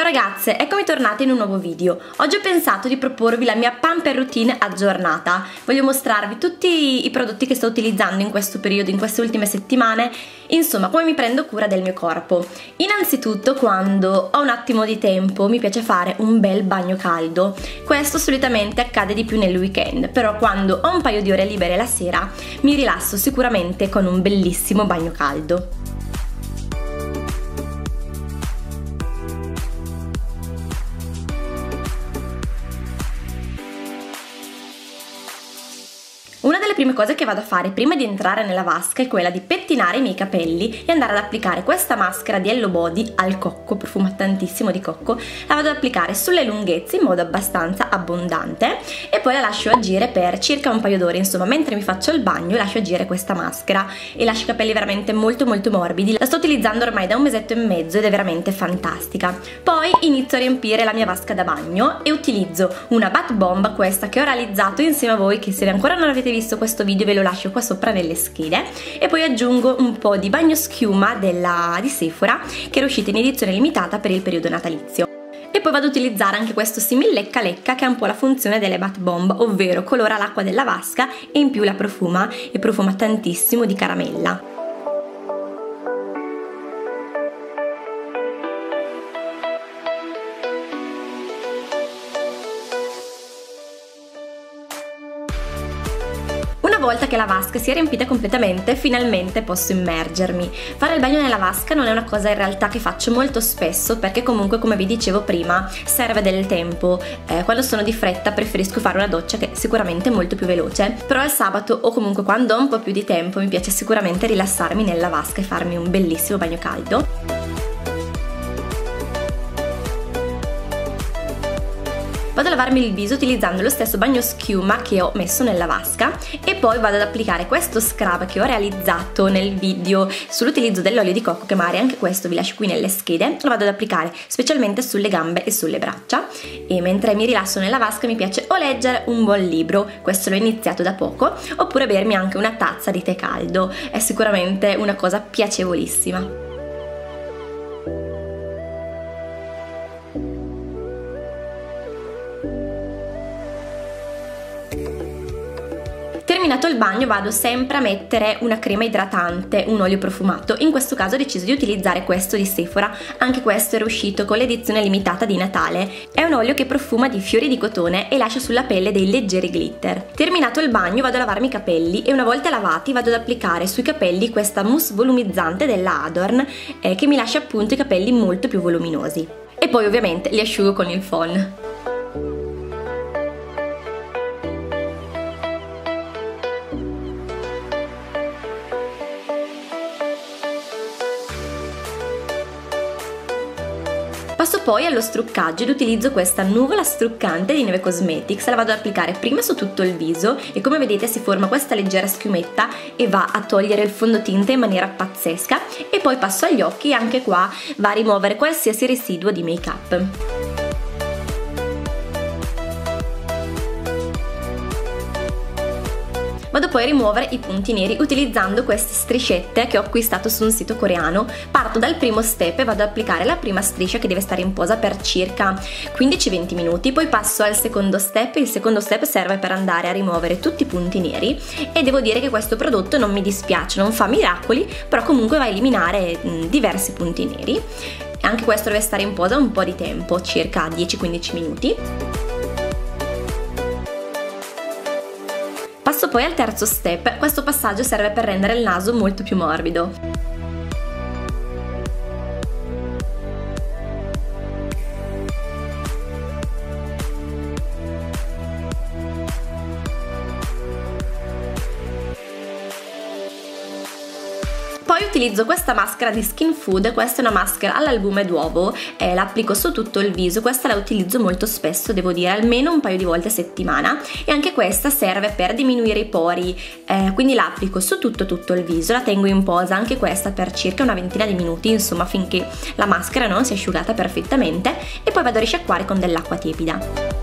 Ciao ragazze, eccomi tornata in un nuovo video. Oggi ho pensato di proporvi la mia pamper routine aggiornata. Voglio mostrarvi tutti i prodotti che sto utilizzando in questo periodo, in queste ultime settimane, insomma come mi prendo cura del mio corpo. Innanzitutto quando ho un attimo di tempo mi piace fare un bel bagno caldo. Questo solitamente accade di più nel weekend, però quando ho un paio di ore libere la sera mi rilasso sicuramente con un bellissimo bagno caldo. Una delle prime cose che vado a fare prima di entrare nella vasca è quella di pettinare i miei capelli e andare ad applicare questa maschera di Hello Body al cocco, profuma tantissimo di cocco, la vado ad applicare sulle lunghezze in modo abbastanza abbondante e poi la lascio agire per circa un paio d'ore, insomma mentre mi faccio il bagno lascio agire questa maschera e lascio i capelli veramente molto molto morbidi, la sto utilizzando ormai da un mesetto e mezzo ed è veramente fantastica. Poi inizio a riempire la mia vasca da bagno e utilizzo una bath bomb, questa che ho realizzato insieme a voi che se ancora non avete avete visto questo video ve lo lascio qua sopra nelle schede e poi aggiungo un po' di bagno schiuma della, di Sephora che era uscita in edizione limitata per il periodo natalizio. E poi vado ad utilizzare anche questo simil lecca lecca che ha un po' la funzione delle bath bomb, ovvero colora l'acqua della vasca e in più la profuma e profuma tantissimo di caramella. Volta che la vasca si è riempita completamente, finalmente posso immergermi. Fare il bagno nella vasca non è una cosa in realtà che faccio molto spesso perché comunque come vi dicevo prima serve del tempo. Eh, quando sono di fretta preferisco fare una doccia che è sicuramente molto più veloce, però il sabato o comunque quando ho un po' più di tempo mi piace sicuramente rilassarmi nella vasca e farmi un bellissimo bagno caldo. Vado a lavarmi il viso utilizzando lo stesso bagno schiuma che ho messo nella vasca e poi vado ad applicare questo scrub che ho realizzato nel video sull'utilizzo dell'olio di cocco che magari anche questo vi lascio qui nelle schede, lo vado ad applicare specialmente sulle gambe e sulle braccia. E mentre mi rilasso nella vasca mi piace o leggere un buon libro, questo l'ho iniziato da poco, oppure bermi anche una tazza di tè caldo, è sicuramente una cosa piacevolissima. Terminato il bagno vado sempre a mettere una crema idratante, un olio profumato. In questo caso ho deciso di utilizzare questo di Sephora, anche questo era uscito con l'edizione limitata di Natale. È un olio che profuma di fiori di cotone e lascia sulla pelle dei leggeri glitter. Terminato il bagno vado a lavarmi i capelli e una volta lavati vado ad applicare sui capelli questa mousse volumizzante della Adorn eh, che mi lascia appunto i capelli molto più voluminosi. E poi ovviamente li asciugo con il phon. Passo poi allo struccaggio ed utilizzo questa nuvola struccante di Neve Cosmetics, la vado ad applicare prima su tutto il viso e come vedete si forma questa leggera schiumetta e va a togliere il fondotinta in maniera pazzesca e poi passo agli occhi e anche qua va a rimuovere qualsiasi residuo di make up. Vado poi a rimuovere i punti neri utilizzando queste striscette che ho acquistato su un sito coreano. Parto dal primo step e vado ad applicare la prima striscia che deve stare in posa per circa 15-20 minuti, poi passo al secondo step, il secondo step serve per andare a rimuovere tutti i punti neri e devo dire che questo prodotto non mi dispiace, non fa miracoli, però comunque va a eliminare diversi punti neri. Anche questo deve stare in posa un po' di tempo, circa 10-15 minuti. Passo poi al terzo step, questo passaggio serve per rendere il naso molto più morbido. Poi utilizzo questa maschera di Skin Food, questa è una maschera all'albume d'uovo, eh, la applico su tutto il viso, questa la utilizzo molto spesso, devo dire, almeno un paio di volte a settimana e anche questa serve per diminuire i pori, eh, quindi la applico su tutto tutto il viso, la tengo in posa anche questa per circa una ventina di minuti, insomma finché la maschera non si è asciugata perfettamente e poi vado a risciacquare con dell'acqua tiepida.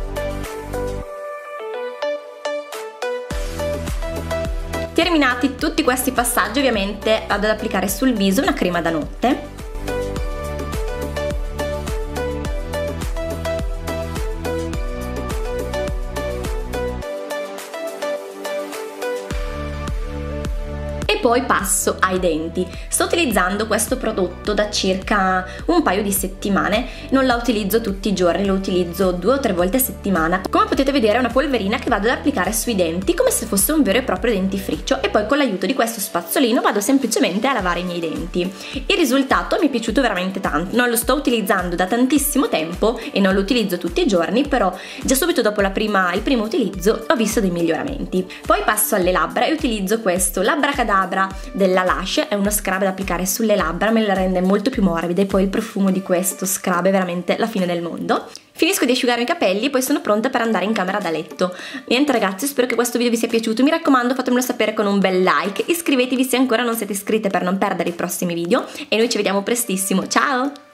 Terminati tutti questi passaggi ovviamente vado ad applicare sul viso una crema da notte poi passo ai denti. Sto utilizzando questo prodotto da circa un paio di settimane, non la utilizzo tutti i giorni, lo utilizzo due o tre volte a settimana. Come potete vedere è una polverina che vado ad applicare sui denti come se fosse un vero e proprio dentifricio e poi con l'aiuto di questo spazzolino vado semplicemente a lavare i miei denti. Il risultato mi è piaciuto veramente tanto, non lo sto utilizzando da tantissimo tempo e non lo utilizzo tutti i giorni, però già subito dopo prima, il primo utilizzo ho visto dei miglioramenti. Poi passo alle labbra e utilizzo questo Labracadabra della Lush, è uno scrub da applicare sulle labbra, me le rende molto più morbide e poi il profumo di questo scrub è veramente la fine del mondo. Finisco di asciugarmi i capelli e poi sono pronta per andare in camera da letto. Niente ragazzi, spero che questo video vi sia piaciuto, mi raccomando fatemelo sapere con un bel like, iscrivetevi se ancora non siete iscritte per non perdere i prossimi video e noi ci vediamo prestissimo, ciao!